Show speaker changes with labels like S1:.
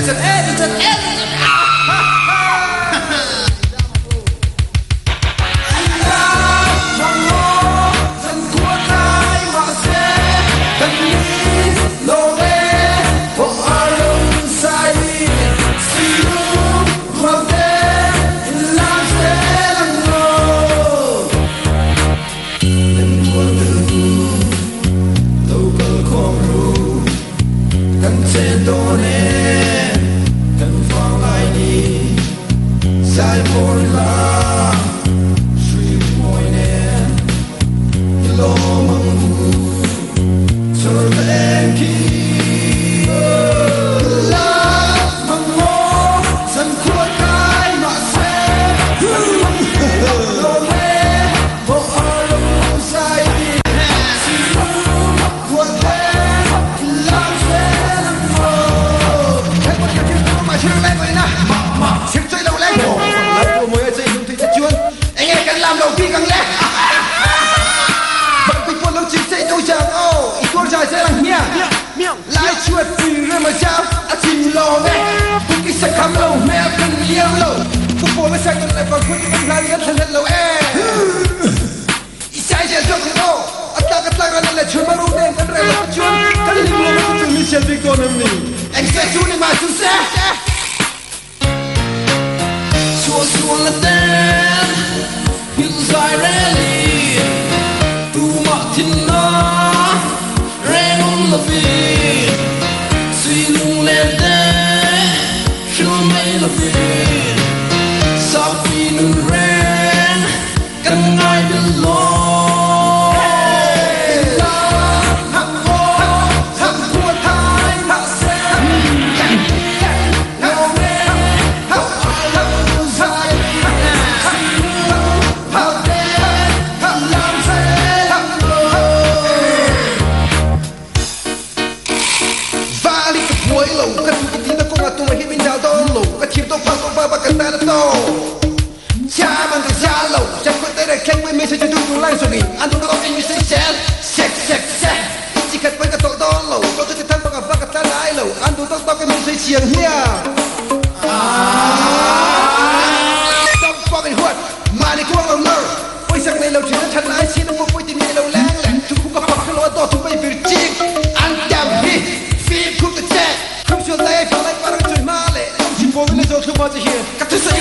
S1: it's an edge, it's an edge. đầu tiên cần lẽ Bằng quy đấu chiến sẽ đôi chàng ô Ý quân dài sẽ là nha Lái chuột vì rơi mà cháo A chìm lò mẹ Cũng cái sạch khám lâu mẹ cần yêu lâu Cũng bố mới sạch cần lại bằng quy quân lại ngân thân lâu e! Ý sai sẽ dọc thì ô A ta cắt lại gần lại chuột mà rung đen Thân rẻ mà chuột Thân linh lâu mà chúng mình sẽ bị con em mình Em sẽ chú này mà chú sẽ
S2: Chúa chúa là tên Ren
S1: to Cha man ka cha lo Cha ko te re keng mai me se chu tu tu lai so ni An tu ka to in mi se sel Sek sek sek Chi ka pai ka to don lo Ko tu ki tan pa ka pa ka ta lai lo An tu to to ka mi se chiang hia Stop fucking lo lo Oi sak nei lo chi chan lai chi no mo poi ti nei lo lang parang chui ma le